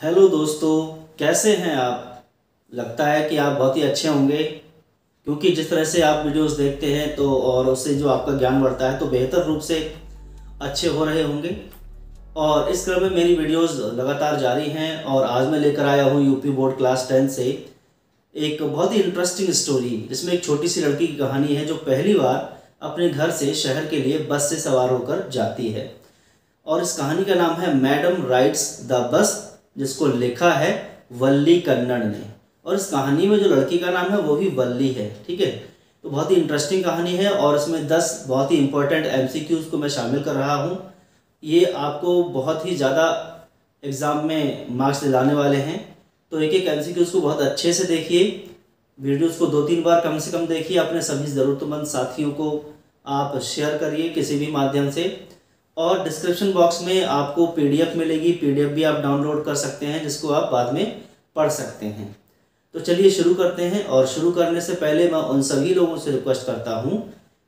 Hello दोस्तों, कैसे हैं आप? लगता है कि आप बहुत ही अच्छे होंगे, क्योंकि जिस तरह से आप वीडियोस देखते हैं तो और उससे जो आपका ज्ञान बढ़ता है तो बेहतर रूप से अच्छे हो रहे होंगे। और इस क्रम में मेरी वीडियोस लगातार जारी हैं और आज मैं लेकर आया हूँ यूपी बोर्ड क्लास टेंथ से एक बहुत ही इंटरेस्टिंग स्टोरी जिसमें एक छोटी सी लड़की की कहानी है जो पहली बार अपने घर से शहर के लिए बस से सवार होकर जाती है। और इस कहानी का नाम है मैडम राइड्स द बस। जिसको लिखा है वल्ली कन्नड़ ने। और इस कहानी में जो लड़की का नाम है, वो भी वल्ली है, ठीक है? तो बहुत ही इंटरेस्टिंग कहानी है और इसमें दस बहुत ही इंपॉर्टेंट एम को मैं शामिल कर रहा हूँ। ये आपको बहुत ही ज़्यादा एग्ज़ाम में मार्क्स दिलाने वाले हैं। तो एक एक एम को बहुत अच्छे से देखिए। वीडियोस को दो तीन बार कम से कम देखिए। अपने सभी ज़रूरतमंद साथियों को आप शेयर करिए किसी भी माध्यम से। और डिस्क्रिप्शन बॉक्स में आपको पीडीएफ मिलेगी। पीडीएफ भी आप डाउनलोड कर सकते हैं, जिसको आप बाद में पढ़ सकते हैं। तो चलिए शुरू करते हैं और शुरू करने से पहले मैं उन सभी लोगों से रिक्वेस्ट करता हूँ,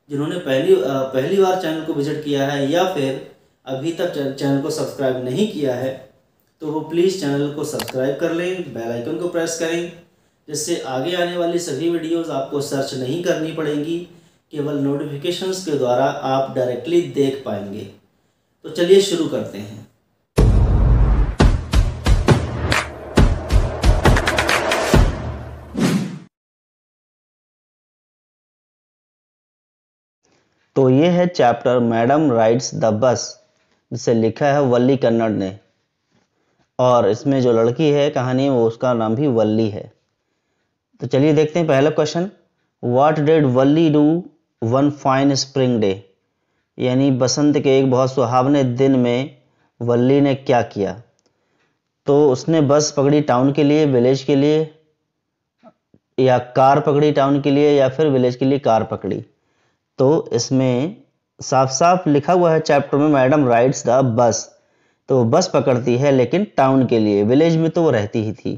जिन्होंने पहली पहली बार चैनल को विज़िट किया है या फिर अभी तक चैनल को सब्सक्राइब नहीं किया है तो वो प्लीज़ चैनल को सब्सक्राइब कर लें बेल आइकन को प्रेस करें, जिससे आगे आने वाली सभी वीडियोस आपको सर्च नहीं करनी पड़ेंगी, केवल नोटिफिकेशंस के द्वारा आप डायरेक्टली देख पाएँगे। तो चलिए शुरू करते हैं। तो ये है chapter madam rides the bus जिसे लिखा है वल्ली कन्नड़ ने। और इसमें जो लड़की है कहानी, वो उसका नाम भी वल्ली है। तो चलिए देखते हैं पहला question what did Valli do one fine spring day यानी बसंत के एक बहुत सुहावने दिन में वल्ली ने क्या किया? तो उसने बस पकड़ी टाउन के लिए, विलेज के लिए, या कार पकड़ी टाउन के लिए, या फिर विलेज के लिए कार पकड़ी। तो इसमें साफ़ साफ़ लिखा हुआ है चैप्टर में, मैडम राइड्स द बस। तो बस पकड़ती है, लेकिन टाउन के लिए, विलेज में तो वो रहती ही थी।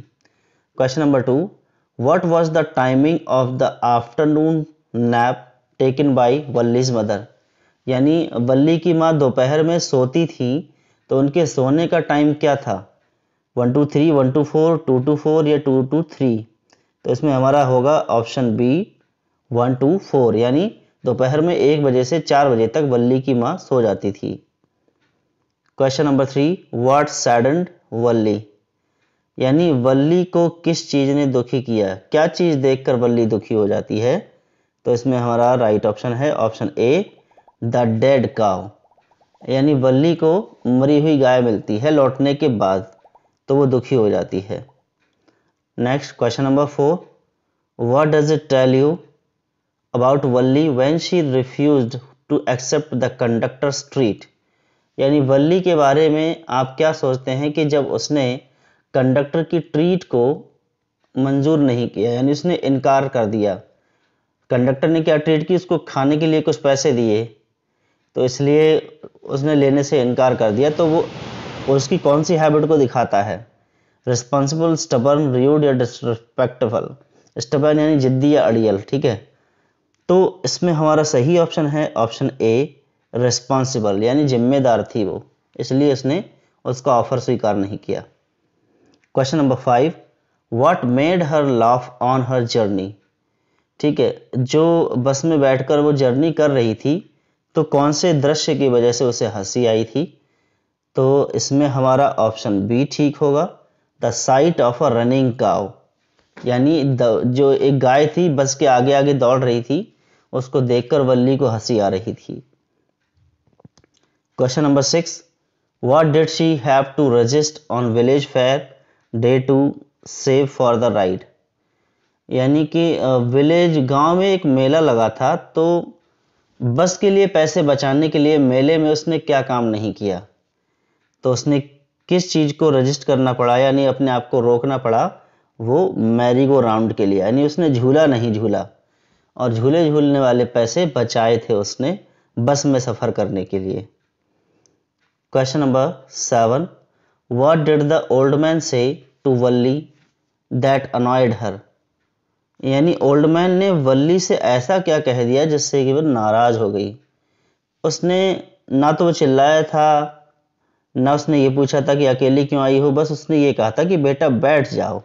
Question number two what was the timing of the afternoon nap taken by Valli's mother यानी वल्ली की माँ दोपहर में सोती थी तो उनके सोने का टाइम क्या था? One two three one two four two two four या टू टू थ्री तो इसमें हमारा होगा option B one two four यानी दोपहर में एक बजे से चार बजे तक वल्ली की माँ सो जाती थी। Question number three what saddened Valli? यानी वल्ली को किस चीज़ ने दुखी किया? क्या चीज़ देखकर वल्ली दुखी हो जाती है? तो इसमें हमारा राइट ऑप्शन है option A the dead cow यानी वल्ली को मरी हुई गाय मिलती है, लौटने के बाद तो वो दुखी हो जाती है। Next question number four what does it tell you about Valli when she refuse to accept the conductor street यानी वल्ली के बारे में आप क्या सोचते हैं कि जब उसने कंडक्टर की ट्रीट को मंजूर नहीं किया, यानी उसने इनकार कर दिया। कंडक्टर ने क्या ट्रीट की? उसको खाने के लिए कुछ पैसे दिए। तो इसलिए उसने लेने से इनकार कर दिया। तो वो उसकी कौन सी हैबिट को दिखाता है? रिस्पॉन्सिबल स्टबर्न रियूड या डिसरिस्पेक्टफुल स्टबर्न यानी जिद्दी या अड़ियल, ठीक है? तो इसमें हमारा सही ऑप्शन है ऑप्शन ए रिस्पॉन्सिबल यानी जिम्मेदार थी वो। इसलिए उसने उसका ऑफ़र स्वीकार नहीं किया। Question number five what made her laugh on her journey ठीक है, जो बस में बैठकर वो जर्नी कर रही थी तो कौन से दृश्य की वजह से उसे हँसी आई थी? तो इसमें हमारा ऑप्शन बी ठीक होगा। The sight of a running cow यानी जो एक गाय थी, बस के आगे आगे दौड़ रही थी, उसको देखकर वल्ली को हँसी आ रही थी। Question number six. What did she have to resist on village fair day to save for the ride यानी कि विलेज गाँव में एक मेला लगा था तो बस के लिए पैसे बचाने के लिए मेले में उसने क्या काम नहीं किया? तो उसने किस चीज़ को रजिस्ट करना पड़ा, यानी अपने आप को रोकना पड़ा? वो मैरी गो राउंड के लिए, यानी उसने झूला नहीं झूला। और झूले झूलने वाले पैसे बचाए थे उसने बस में सफ़र करने के लिए। Question number seven what did the old man say to Valli that annoyed her यानी ओल्ड मैन ने वल्ली से ऐसा क्या कह दिया जिससे कि वह नाराज़ हो गई। उसने ना तो वो चिल्लाया था, ना उसने ये पूछा था कि अकेली क्यों आई हो, बस उसने ये कहा था कि बेटा बैठ जाओ,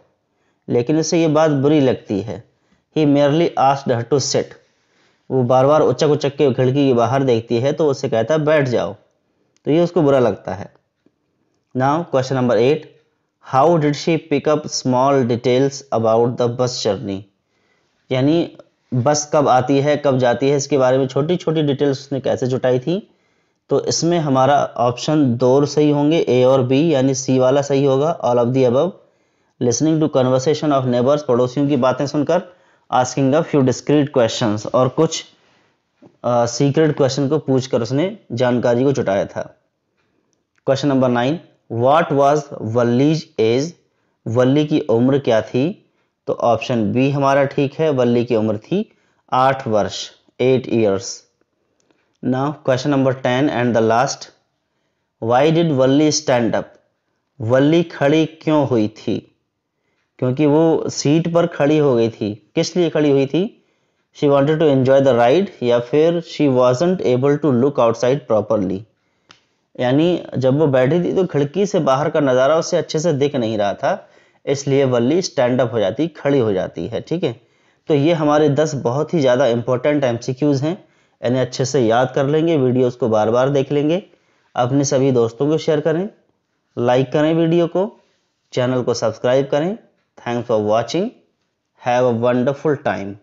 लेकिन उसे ये बात बुरी लगती है। He merely asked her to sit वो बार बार उचक उचक के खिड़की के बाहर देखती है तो उसे कहता है, बैठ जाओ। तो ये उसको बुरा लगता है। Now question number eight how did she pick up small details about the bus journey यानी बस कब आती है कब जाती है इसके बारे में छोटी छोटी डिटेल्स उसने कैसे जुटाई थी। तो इसमें हमारा ऑप्शन दो सही होंगे ए और बी यानी सी वाला सही होगा। All of the above listening to conversation of neighbours पड़ोसियों की बातें सुनकर asking a few discreet question और कुछ सीक्रेट uh, क्वेश्चन को पूछकर उसने जानकारी को जुटाया था। Question number nine what was Valli's age Valli की उम्र क्या थी? तो ऑप्शन बी हमारा ठीक है, वल्ली की उम्र थी आठ वर्ष eight years now question number ten and the last why did Valli stand up Valli खड़ी क्यों हुई थी? क्योंकि वो सीट पर खड़ी हो गई थी। किस लिए खड़ी हुई थी? She wanted to enjoy the ride या फिर she wasn't able to look outside properly यानी जब वो बैठी थी तो खिड़की से बाहर का नज़ारा उससे अच्छे से दिख नहीं रहा था। इसलिए वल्ली स्टैंड अप हो जाती, खड़ी हो जाती है, ठीक है? तो ये हमारे दस बहुत ही ज़्यादा इंपॉर्टेंट एम हैं। इन्हें अच्छे से याद कर लेंगे, वीडियोस को बार बार देख लेंगे। अपने सभी दोस्तों को शेयर करें लाइक करें वीडियो को चैनल को सब्सक्राइब करें। Thanks for watching have a wonderful time